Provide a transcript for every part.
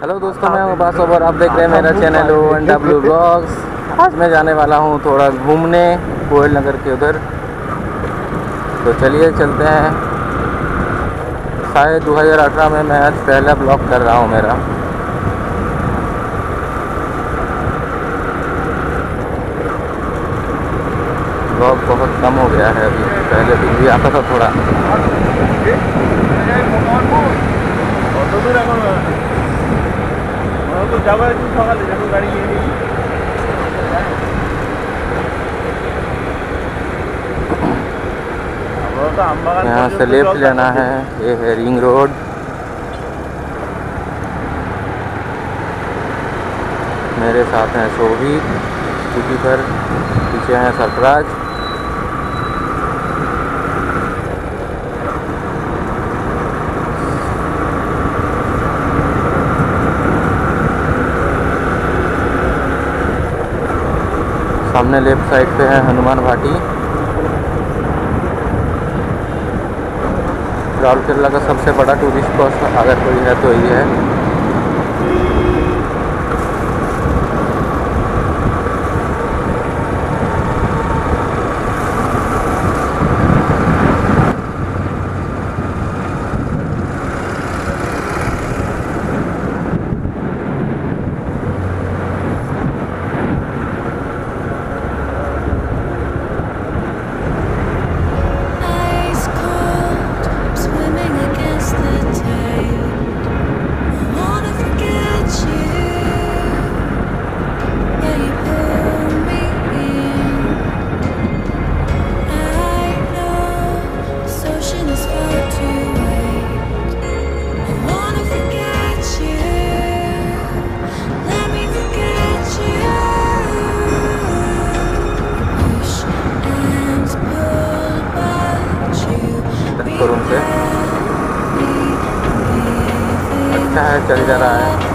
Hello दोस्तों मैं हूँ बास और आप देख रहे हैं मेरा channel O N W blogs आज मैं जाने वाला हूँ थोड़ा घूमने कोयल नगर के उधर। तो चलिए चलते हैं। शायद 2018 में मैं आज पहला ब्लॉग कर रहा हूँ मेरा। ब्लॉग बहुत कम हो गया है अभी। पहले दिन भी आता था थोड़ा। यहाँ से लेफ़्ट लेना है ये है रिंग रोड मेरे साथ हैं शोभित स्कूटी पर पीछे हैं सरफराज। सामने लेफ़्ट साइड पे है हनुमान घाटी। किला का सबसे बड़ा टूरिस्ट स्पॉट अगर कोई है तो ये है। चल जा रहा है।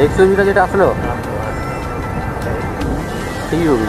একশো বিটা যেটা আসলো ঠিকই হবি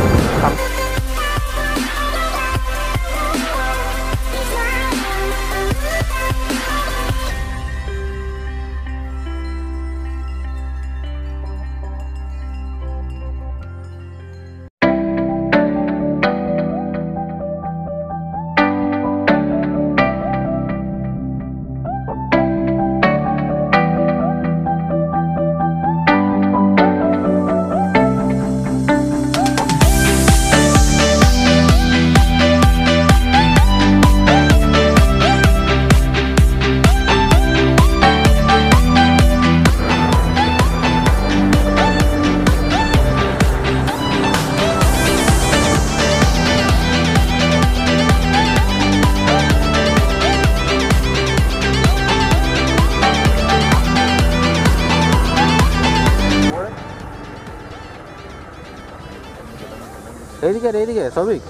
রে, এইদিকে সবিক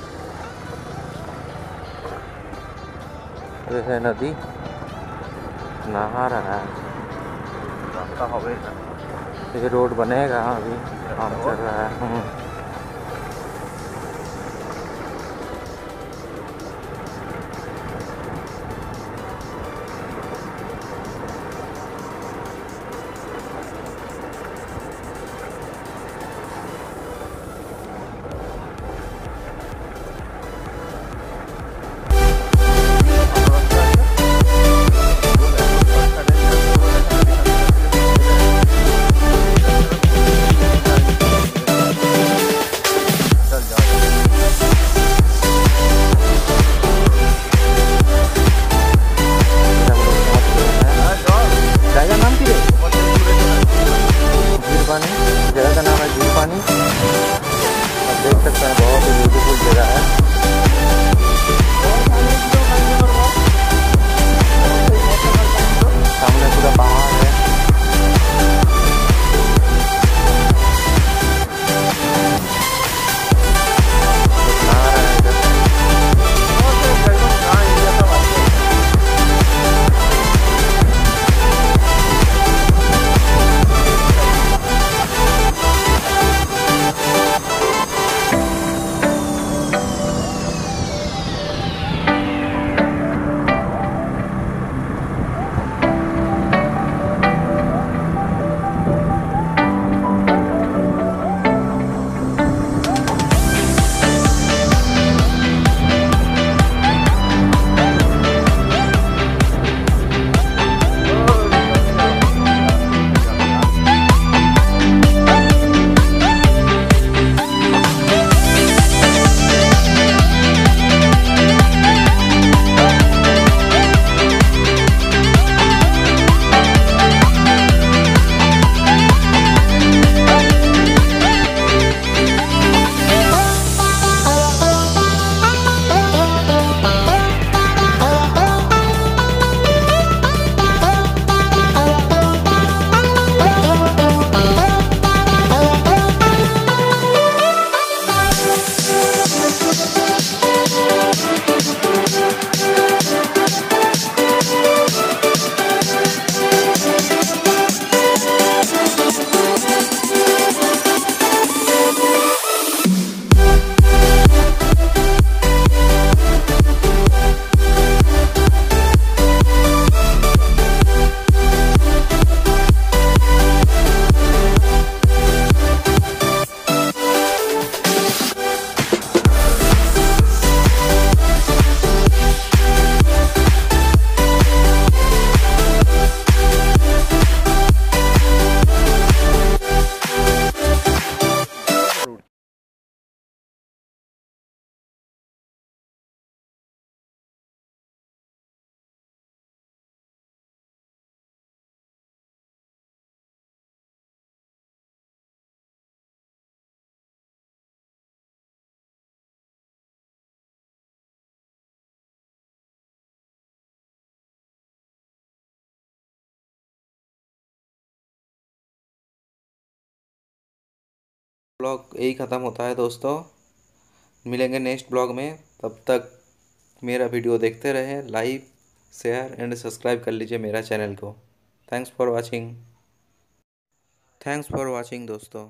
ये है नदी नहा रहा है रास्ता হবে না ये रोड बनेगा अभी काम चल रहा है ब्लॉग यही ख़त्म होता है दोस्तों। मिलेंगे नेक्स्ट ब्लॉग में। तब तक मेरा वीडियो देखते रहे, लाइक, शेयर एंड सब्सक्राइब कर लीजिए मेरा चैनल को। Thanks for watching thanks for watching दोस्तों।